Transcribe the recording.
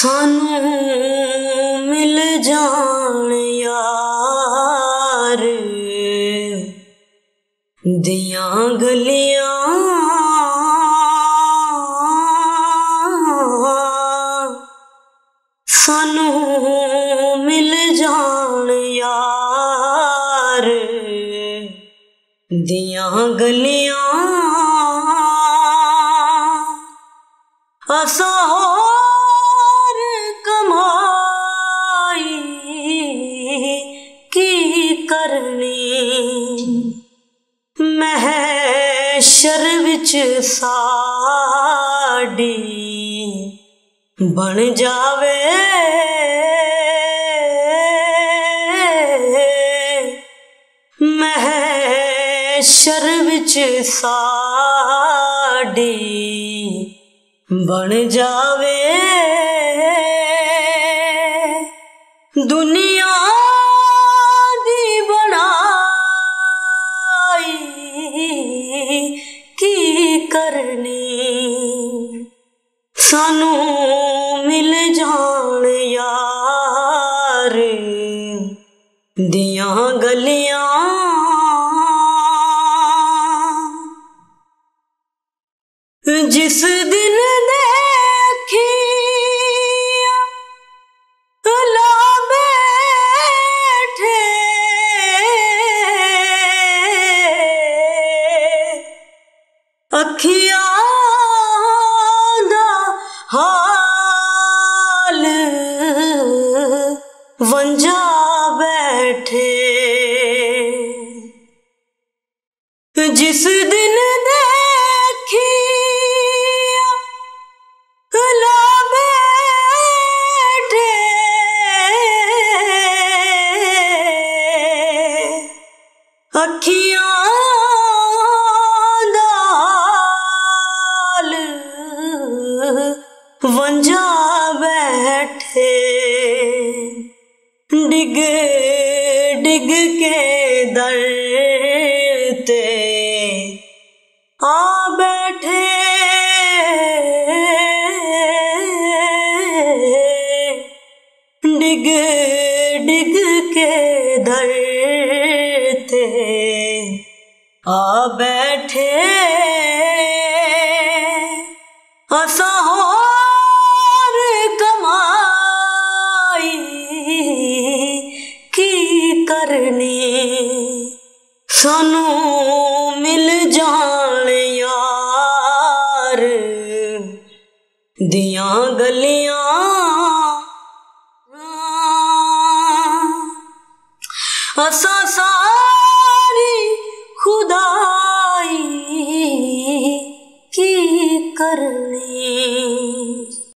सानू मिल जान यार। दिया गलियाँ। सानू मिल जान यार। दिया गलियाँ। असा होर ਹਸ਼ਰ ਵਿੱਚ ਸਾਡੀ ਬਣ ਜਾਵੇ। ਮਹਿਸ਼ਰ ਵਿੱਚ ਸਾਡੀ ਬਣ ਜਾਵੇ। ਦੁਨੀਆ करनी सानू मिल जान यार दिया गलियाँ जिस अखियाँ हाल। वंजा बैठे। जिस दिन बैठे डिग डिग के दर ते आ बैठे। डिग डिग के दर ते आ बैठे। असा करने। सानू मिल जान यार। दिया गलियाँ हाँ। असा सारी खुदा